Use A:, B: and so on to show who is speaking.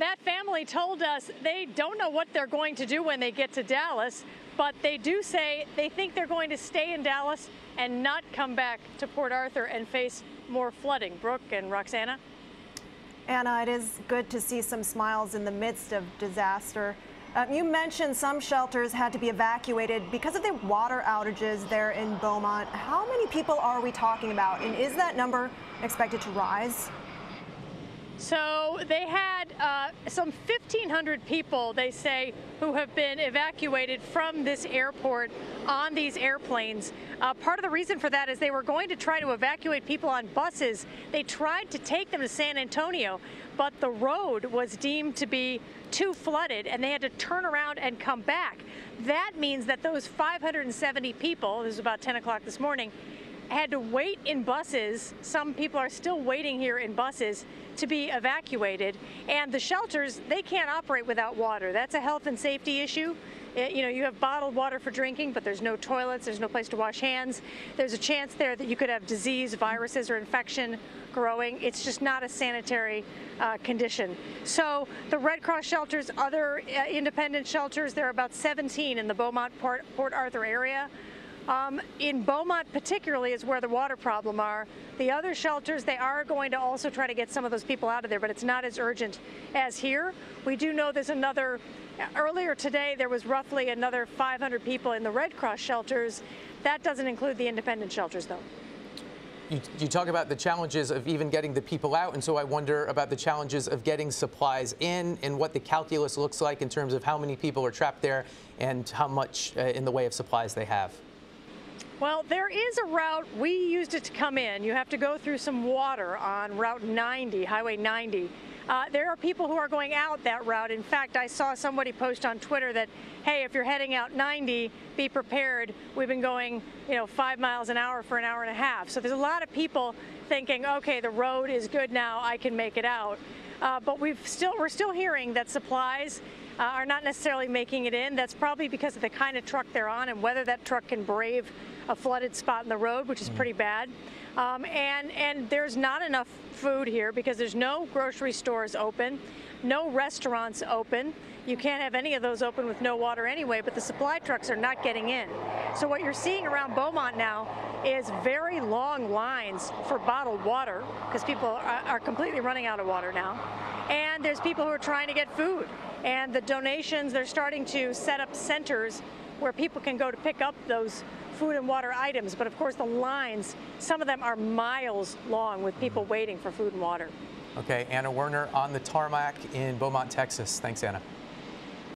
A: that family told us they don't know what they're going to do when they get to Dallas, but they do say they think they're going to stay in Dallas and not come back to Port Arthur and face more flooding. Brooke and Roxana?
B: Anna, it is good to see some smiles in the midst of disaster. Uh, you mentioned some shelters had to be evacuated because of the water outages there in Beaumont. How many people are we talking about, and is that number expected to rise?
A: So they had uh, some 1,500 people, they say, who have been evacuated from this airport on these airplanes. Uh, part of the reason for that is they were going to try to evacuate people on buses. They tried to take them to San Antonio, but the road was deemed to be too flooded and they had to turn around and come back. That means that those 570 people, this was about 10 o'clock this morning, had to wait in buses. Some people are still waiting here in buses to be evacuated. And the shelters, they can't operate without water. That's a health and safety issue. It, you know, you have bottled water for drinking, but there's no toilets, there's no place to wash hands. There's a chance there that you could have disease, viruses, or infection growing. It's just not a sanitary uh, condition. So the Red Cross shelters, other uh, independent shelters, there are about 17 in the Beaumont Port, Port Arthur area. Um, in Beaumont particularly is where the water problem are. The other shelters, they are going to also try to get some of those people out of there, but it's not as urgent as here. We do know there's another, earlier today there was roughly another 500 people in the Red Cross shelters. That doesn't include the independent shelters though.
C: You, you, talk about the challenges of even getting the people out, and so I wonder about the challenges of getting supplies in and what the calculus looks like in terms of how many people are trapped there and how much uh, in the way of supplies they have.
A: Well, there is a route. We used it to come in. You have to go through some water on Route 90, Highway 90. Uh, there are people who are going out that route. In fact, I saw somebody post on Twitter that, hey, if you're heading out 90, be prepared. We've been going, you know, five miles an hour for an hour and a half. So there's a lot of people thinking, okay, the road is good now. I can make it out. Uh, but we've still, we're still hearing that supplies uh, are not necessarily making it in. That's probably because of the kind of truck they're on and whether that truck can brave a flooded spot in the road, which is mm. pretty bad. Um, and, and there's not enough food here because there's no grocery stores open, no restaurants open. You can't have any of those open with no water anyway, but the supply trucks are not getting in. So what you're seeing around Beaumont now is very long lines for bottled water because people are, are completely running out of water now. And there's people who are trying to get food. And the donations, they're starting to set up centers where people can go to pick up those food and water items, but of course the lines, some of them are miles long with people waiting for food and water.
C: Okay, Anna Werner on the tarmac in Beaumont, Texas. Thanks, Anna.